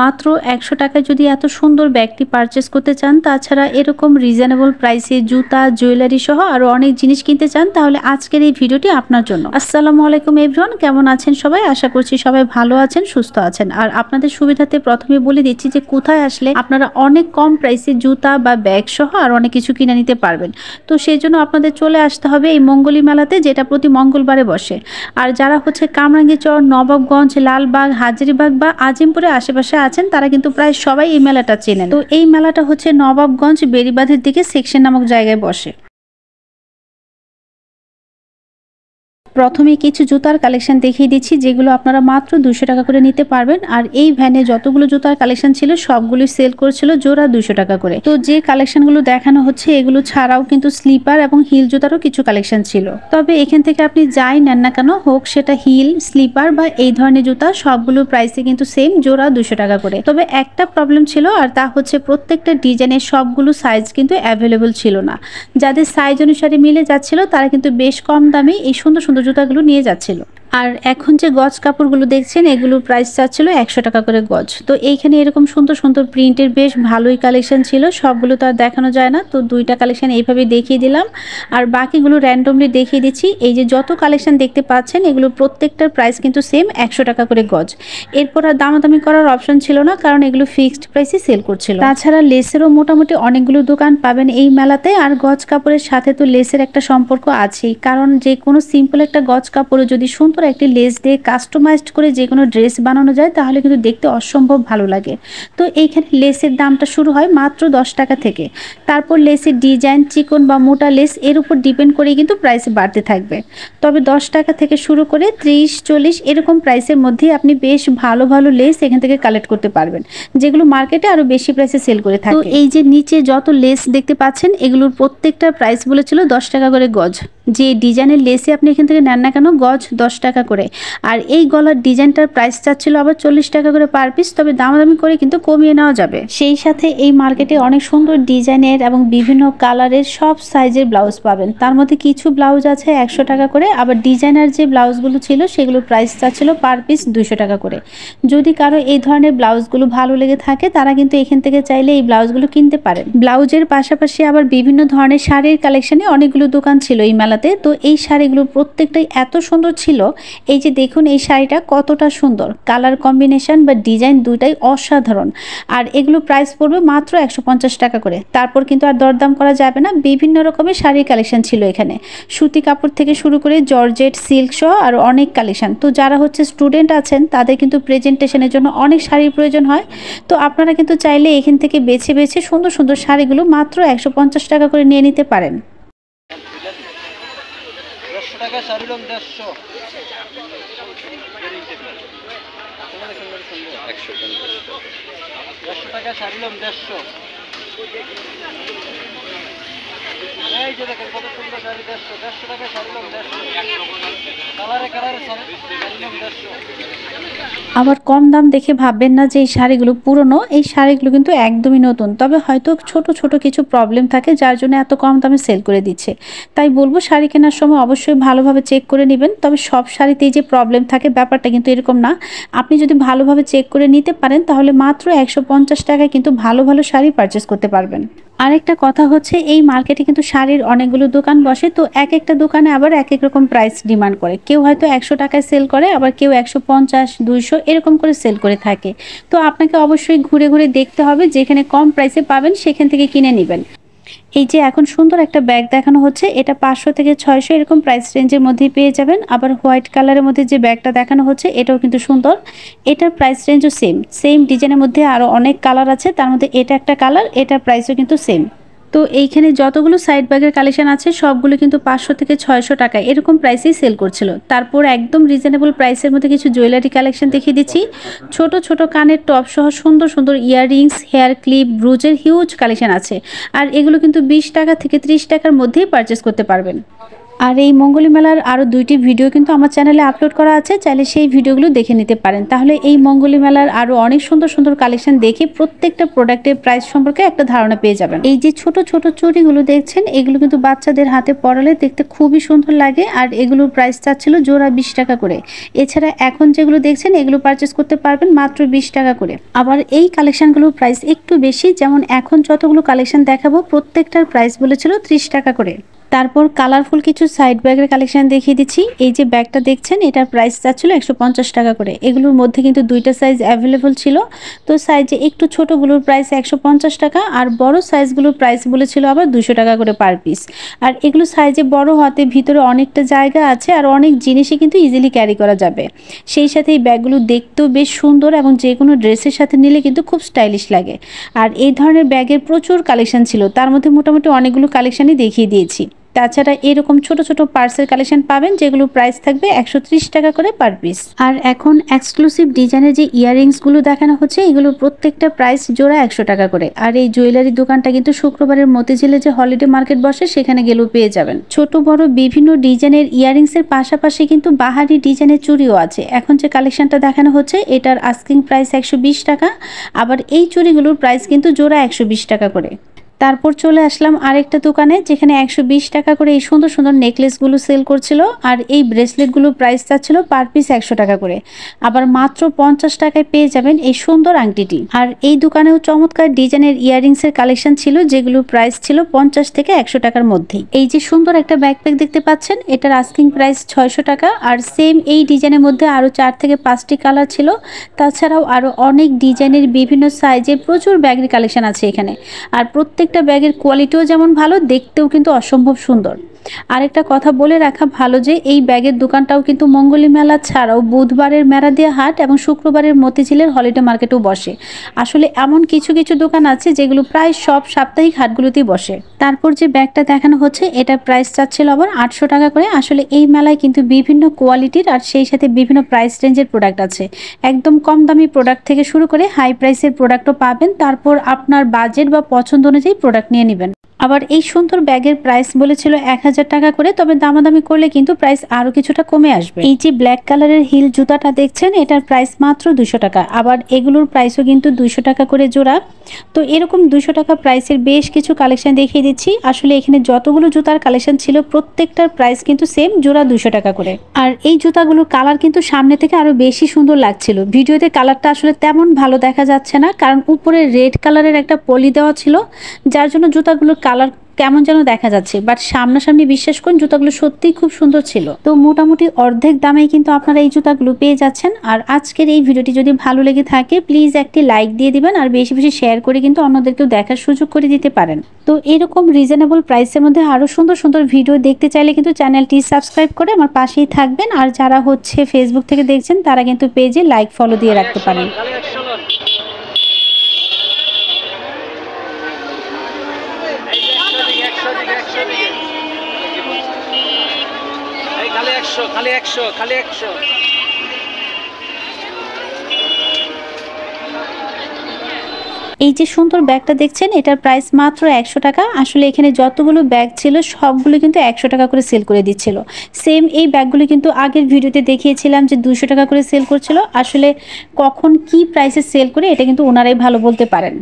মাত্র একশো টাকায় যদি এত সুন্দর ব্যাগটি পারচেস করতে চান, তাছাড়া এরকম রিজনেবল প্রাইসে জুতা জুয়েলারি সহ আরও অনেক জিনিস কিনতে চান, তাহলে আজকের এই ভিডিওটি আপনার জন্য। আসসালামু আলাইকুম এভরিওয়ান কেমন আছেন সবাই? আশা করছি সবাই ভালো আছেন, সুস্থ আছেন। আর আপনাদের সুবিধাতে প্রথমে বলে দিচ্ছি যে কোথায় আসলে আপনারা অনেক কম প্রাইসে জুতা বা ব্যাগ সহ আর অনেক কিছু কিনে নিতে পারবেন। তো সেই জন্য আপনাদের চলে আসতে হবে এই মঙ্গলী মেলাতে, যেটা প্রতি মঙ্গলবারে বসে। আর যারা হচ্ছে কামরাঙ্গীচর নবাবগঞ্জ, লালবাগ, হাজারিবাগ বা আজিমপুরে আশেপাশে আছেন, তারা কিন্তু প্রায় সবাই এই মেলাটা চেনেন। তো এই মেলাটা হচ্ছে নবাবগঞ্জ বেরিবাঁধের দিকে সেকশন নামক জায়গায় বসে। প্রথমে কিছু জুতার কালেকশন দেখিয়ে দিচ্ছি, যেগুলো আপনারা মাত্র দুশো টাকা করে নিতে পারবেন। আর এই ভ্যানে যতগুলো জুতার কালেকশন ছিল, সবগুলো সেল করেছিল জোড়া দুশো টাকা করে। তো যে কালেকশনগুলো দেখানো হচ্ছে, এগুলো ছাড়াও কিন্তু স্লিপার এবং হিল জুতারও কিছু কালেকশন ছিল। তবে এখান থেকে আপনি যাই নেন না কেন, হোক সেটা হিল স্লিপার বা এই ধরনের জুতা সবগুলো প্রাইসে কিন্তু সেম জোড়া দুশো টাকা করে। তবে একটা প্রবলেম ছিল, আর তা হচ্ছে প্রত্যেকটা ডিজাইনের সবগুলো সাইজ কিন্তু অ্যাভেলেবল ছিল না। যাদের সাইজ অনুসারে মিলে যাচ্ছিল, তারা কিন্তু বেশ কম দামে এই সুন্দর সুন্দর জুতাগুলো নিয়ে যাচ্ছিল। আর এখন যে গজ কাপড়গুলো দেখছেন, এগুলোর প্রাইস চাচ্ছিল একশো টাকা করে গজ। তো এইখানে এরকম সুন্দর সুন্দর প্রিন্টের বেশ ভালোই কালেকশন ছিল, সবগুলো তো আর দেখানো যায় না। তো দুইটা কালেকশন এইভাবে দেখিয়ে দিলাম। আর বাকিগুলো র্যান্ডমলি দেখিয়ে দিচ্ছি। এই যে যত কালেকশন দেখতে পাচ্ছেন এগুলো প্রত্যেকটার প্রাইস কিন্তু সেম একশো টাকা করে গজ। এরপর আর দামাদামি করার অপশন ছিল না, কারণ এগুলো ফিক্সড প্রাইসে সেল করছিল। তাছাড়া লেসেরও মোটামুটি অনেকগুলো দোকান পাবেন এই মেলাতে, আর গজ কাপড়ের সাথে তো লেসের একটা সম্পর্ক আছেই। কারণ যে কোনো সিম্পল একটা গজ কাপড়ে যদি সুন্দর সুন্দর একটি লেস দিয়ে কাস্টমাইজড করে যে কোনো ড্রেস বানানো যায়, তাহলে কিন্তু দেখতে অসম্ভব ভালো লাগে। তো এইখানে লেসের দামটা শুরু হয় মাত্র দশ টাকা থেকে। তারপর লেসের ডিজাইন, চিকন বা মোটা লেস, এর উপর ডিপেন্ড করেই কিন্তু প্রাইস বাড়তে থাকবে। তবে দশ টাকা থেকে শুরু করে ত্রিশ, চল্লিশ, এরকম প্রাইসের মধ্যেই আপনি বেশ ভালো ভালো লেস এখান থেকে কালেক্ট করতে পারবেন, যেগুলো মার্কেটে আরও বেশি প্রাইসে সেল করে থাকে। তো এই যে নিচে যত লেস দেখতে পাচ্ছেন, এগুলোর প্রত্যেকটা প্রাইস বলেছিল দশ টাকা করে গজ। যে ডিজাইনের লেসে আপনি এখান থেকে নেন না কেন, গজ দশ টাকা করে। আর এই গলার ডিজাইনটার প্রাইস চাচ্ছিল আবার চল্লিশ টাকা করে পার পিস তবে দামাদামি করে কিন্তু কমিয়ে নেওয়া যাবে। সেই সাথে এই মার্কেটে অনেক সুন্দর ডিজাইনের এবং বিভিন্ন কালারের সব সাইজের ব্লাউজ পাবেন। তার মধ্যে কিছু ব্লাউজ আছে একশো টাকা করে, আবার ডিজাইনার যে ব্লাউজগুলো ছিল সেগুলোর প্রাইস চাচ্ছিল পার পিস দুশো টাকা করে। যদি কারও এই ধরনের ব্লাউজগুলো ভালো লেগে থাকে, তারা কিন্তু এখান থেকে চাইলে এই ব্লাউজগুলো কিনতে পারেন। ব্লাউজের পাশাপাশি আবার বিভিন্ন ধরনের শাড়ির কালেকশনে অনেকগুলো দোকান ছিল এই মেলাতে তো এই শাড়িগুলো প্রত্যেকটাই এত সুন্দর ছিল। এই যে দেখুন, এই শাড়িটা কতটা সুন্দর। কালার কম্বিনেশন বা ডিজাইন দুইটাই অসাধারণ। আর এগুলো প্রাইস পড়বে মাত্র একশো পঞ্চাশ টাকা করে। তারপর কিন্তু আর দরদাম করা যাবে না। বিভিন্ন রকমের শাড়ির কালেকশন ছিল এখানে। সুতি কাপড় থেকে শুরু করে জর্জেট, সিল্ক সহ আর অনেক কালেকশন। তো যারা হচ্ছে স্টুডেন্ট আছেন, তাদের কিন্তু প্রেজেন্টেশনের জন্য অনেক শাড়ির প্রয়োজন হয়। তো আপনারা কিন্তু চাইলে এখান থেকে বেছে বেছে সুন্দর সুন্দর শাড়িগুলো মাত্র একশো পঞ্চাশ টাকা করে নিয়ে নিতে পারেন। টাকা সারিলাম দেড়শো। একশো দেড়শো টাকা সারিলাম দেড়শো। আবার কম দাম দেখে ভাববেন না যে এই শাড়িগুলো পুরনো, এই শাড়িগুলো কিন্তু একদমই নতুন। তবে হয়তো ছোট ছোট কিছু প্রবলেম থাকে যার জন্য এত কম দামে সেল করে দিচ্ছে। তাই বলব, শাড়ি কেনার সময় অবশ্যই ভালোভাবে চেক করে নেবেন। তবে সব শাড়িতেই যে প্রবলেম থাকে, ব্যাপারটা কিন্তু এরকম না। আপনি যদি ভালোভাবে চেক করে নিতে পারেন, তাহলে মাত্র একশো পঞ্চাশ টাকায় কিন্তু ভালো ভালো শাড়ি পারচেস করতে পারবেন। আরেকটা কথা হচ্ছে, এই মার্কেটে কিন্তু শাড়ির অনেকগুলো দোকান বসে, তো এক একটা দোকানে আবার এক এক রকম প্রাইস ডিমান্ড করে। কেউ হয়তো একশো টাকায় সেল করে, আবার কেউ একশো পঞ্চাশ, দুইশো এরকম করে সেল করে থাকে। তো আপনাকে অবশ্যই ঘুরে ঘুরে দেখতে হবে, যেখানে কম প্রাইসে পাবেন, সেখান থেকে কিনে নেবেন। এই যে এখন সুন্দর একটা ব্যাগ দেখানো হচ্ছে, এটা পাঁচশো থেকে ছয়শো এরকম প্রাইস রেঞ্জের মধ্যে পেয়ে যাবেন। আবার হোয়াইট কালারের মধ্যে যে ব্যাগটা দেখানো হচ্ছে, এটাও কিন্তু সুন্দর। এটার প্রাইস রেঞ্জও সেম সেম ডিজাইনের মধ্যে আরও অনেক কালার আছে, তার মধ্যে এটা একটা কালার এটার প্রাইসও কিন্তু সেম তো এইখানে যতগুলো সাইড ব্যাগের কালেকশান আছে, সবগুলো কিন্তু পাঁচশো থেকে ছয়শো টাকা। এরকম প্রাইসেই সেল করছিল। তারপর একদম রিজনেবল প্রাইসের মধ্যে কিছু জুয়েলারি কালেকশন দেখিয়ে দিচ্ছি। ছোট ছোট কানের টপ সহ সুন্দর সুন্দর ইয়াররিংস হেয়ার ক্লিপ ব্রুজের হিউজ কালেকশন আছে। আর এগুলো কিন্তু বিশ টাকা থেকে ত্রিশ টাকার মধ্যেই পারচেস করতে পারবেন। আর এই মঙ্গলী মেলার আরও দুইটি ভিডিও কিন্তু আমার চ্যানেলে আপলোড করা আছে, চাইলে সেই ভিডিওগুলো দেখে নিতে পারেন। তাহলে এই মঙ্গলী মেলার আরও অনেক সুন্দর সুন্দর কালেকশন দেখে প্রত্যেকটা প্রোডাক্টের প্রাইস সম্পর্কে একটা ধারণা পেয়ে যাবেন। এই যে ছোট ছোট চুড়িগুলো দেখছেন, এগুলো কিন্তু বাচ্চাদের হাতে পরালে দেখতে খুবই সুন্দর লাগে আর এগুলোর প্রাইস চাচ্ছিল জোড়া বিশ টাকা করে। এছাড়া এখন যেগুলো দেখছেন, এগুলো পারচেস করতে পারবেন মাত্র বিশ টাকা করে। আবার এই কালেকশানগুলোর প্রাইস একটু বেশি, যেমন এখন যতগুলো কালেকশন দেখাবো, প্রত্যেকটার প্রাইস বলেছিল ত্রিশ টাকা করে। তারপর কালারফুল কিছু সাইড ব্যাগের কালেকশান দেখিয়ে দিচ্ছি। এই যে ব্যাগটা দেখছেন, এটার প্রাইস চাচ্ছিল একশো টাকা করে। এগুলোর মধ্যে কিন্তু দুইটা সাইজ অ্যাভেলেবল ছিল। তো সাইজে একটু ছোটোগুলোর প্রাইস একশো পঞ্চাশ টাকা, আর বড় সাইজগুলোর প্রাইস বলেছিল আবার দুশো টাকা করে পার পিস আর এগুলো সাইজে বড় হতে ভিতরে অনেকটা জায়গা আছে, আর অনেক জিনিসই কিন্তু ইজিলি ক্যারি করা যাবে। সেই সাথে এই ব্যাগগুলো দেখতেও বেশ সুন্দর এবং যে কোনো ড্রেসের সাথে নিলে কিন্তু খুব স্টাইলিশ লাগে। আর এই ধরনের ব্যাগের প্রচুর কালেকশন ছিল। তার মধ্যে মোটামুটি অনেকগুলো কালেকশনই দেখিয়ে দিয়েছি। তাছাড়া এরকম ছোট ছোট পার্সেল কালেকশন পাবেন, যেগুলো প্রাইস থাকবে একশো ত্রিশ টাকা করে পার পিস আর এখন এক্সক্লুসিভ ডিজাইনের যে ইয়াররিংসগুলো দেখানো হচ্ছে এগুলো প্রত্যেকটা প্রাইস জোড়া একশো টাকা করে। আর এই জুয়েলারি দোকানটা কিন্তু শুক্রবারের মতিঝিলে যে হলিডে মার্কেট বসে, সেখানে গেলেও পেয়ে যাবেন। ছোট, বড় বিভিন্ন ডিজাইনের ইয়াররিংসের পাশাপাশি কিন্তু বাহারি ডিজাইনের চুড়িও আছে। এখন যে কালেকশনটা দেখানো হচ্ছে, এটার আস্কিং প্রাইস একশো বিশ টাকা, আবার এই চুড়িগুলোর প্রাইস কিন্তু জোড়া একশো বিশ টাকা করে। তারপর চলে আসলাম আরেকটা দোকানে, যেখানে একশো বিশ টাকা করে এই সুন্দর সুন্দর নেকলেসগুলো সেল করছিল, আর এই ব্রেসলেটগুলোর প্রাইস চাচ্ছিল পার পিস একশো টাকা করে। আবার মাত্র পঞ্চাশ টাকায় পেয়ে যাবেন এই সুন্দর আংটিটি। আর এই দোকানেও চমৎকার ডিজাইনের ইয়াররিংসের কালেকশন ছিল, যেগুলোর প্রাইস ছিল পঞ্চাশ থেকে একশো টাকার মধ্যেই। এই যে সুন্দর একটা ব্যাকপ্যাক দেখতে পাচ্ছেন, এটার আস্কিং প্রাইস ছয়শো টাকা, আর সেম এই ডিজাইনের মধ্যে আরও চার থেকে পাঁচটি কালার ছিল। তাছাড়াও আরও অনেক ডিজাইনের বিভিন্ন সাইজের প্রচুর ব্যাগের কালেকশন আছে এখানে। আর প্রত্যেক প্রত্যেকটা ব্যাগের কোয়ালিটিও যেমন ভালো দেখতেও কিন্তু অসম্ভব সুন্দর। আরেকটা কথা বলে রাখা ভালো যে এই ব্যাগের দোকানটাও কিন্তু মঙ্গলী মেলা ছাড়াও বুধবারের মেরাদিয়া হাট এবং শুক্রবারের মতিঝিলের হলিডে মার্কেটেও বসে। আসলে এমন কিছু কিছু দোকান আছে যেগুলো প্রায় সব সাপ্তাহিক হাটগুলোতেই বসে। তারপর যে ব্যাগটা দেখানো হচ্ছে, এটা প্রাইস চাচ্ছিল আবার আটশো টাকা করে। আসলে এই মেলায় কিন্তু বিভিন্ন কোয়ালিটির আর সেই সাথে বিভিন্ন প্রাইস রেঞ্জের প্রোডাক্ট আছে। একদম কম দামি প্রোডাক্ট থেকে শুরু করে হাই প্রাইসের প্রোডাক্টও পাবেন। তারপর আপনার বাজেট বা পছন্দ অনুযায়ী প্রোডাক্ট নিয়ে নেবেন। আবার এই সুন্দর ব্যাগের প্রাইস বলেছিল এক হাজার টাকা করে, তবে দামাদামি করলে কিন্তু প্রাইস আরও কিছুটা কমে আসবে। এই যে ব্ল্যাক কালারের হিল জুতাটা দেখছেন, এটার প্রাইস মাত্র দুশো টাকা। আবার এগুলোর প্রাইসও কিন্তু দুশো টাকা করে জোড়া। তো এরকম দুশো টাকা প্রাইসের বেশ কিছু কালেকশন দেখিয়ে দিচ্ছি। আসলে এখানে যতগুলো জুতার কালেকশন ছিল, প্রত্যেকটার প্রাইস কিন্তু সেম জোড়া দুশো টাকা করে। আর এই জুতাগুলোর কালার কিন্তু সামনে থেকে আরও বেশি সুন্দর লাগছিল। ভিডিওতে কালারটা আসলে তেমন ভালো দেখা যাচ্ছে না, কারণ উপরে রেড কালারের একটা পলি দেওয়া ছিল, যার জন্য জুতাগুলোর কালার কেমন যেন দেখা যাচ্ছে বাট সামনাসামনি বিশ্বাস করুন, জুতাগুলো সত্যিই খুব সুন্দর ছিল। তো মোটামুটি অর্ধেক দামেই কিন্তু আপনারা এই জুতাগুলো পেয়ে যাচ্ছেন। আর আজকের এই ভিডিওটি যদি ভালো লেগে থাকে প্লিজ একটি লাইক দিয়ে দিবেন আর বেশি বেশি শেয়ার করে কিন্তু অন্যদেরকেও দেখার সুযোগ করে দিতে পারেন। তো এরকম রিজনেবল প্রাইসের মধ্যে আরও সুন্দর সুন্দর ভিডিও দেখতে চাইলে কিন্তু চ্যানেলটি সাবস্ক্রাইব করে আমার পাশেই থাকবেন। আর যারা হচ্ছে ফেসবুক থেকে দেখছেন, তারা কিন্তু পেজে লাইক ফলো দিয়ে রাখতে পারেন খালি একশো খালি একশো খালি একশো। এই যে সুন্দর ব্যাগটা দেখছেন, এটার প্রাইস মাত্র একশো টাকা। আসলে এখানে যতগুলো ব্যাগ ছিল, সবগুলো কিন্তু একশো টাকা করে সেল করে দিচ্ছিল। সেম এই ব্যাগগুলো কিন্তু আগের ভিডিওতে দেখিয়েছিলাম যে দুশো টাকা করে সেল করছিল। আসলে কখন কি প্রাইসে সেল করে, এটা কিন্তু ওনারাই ভালো বলতে পারেন।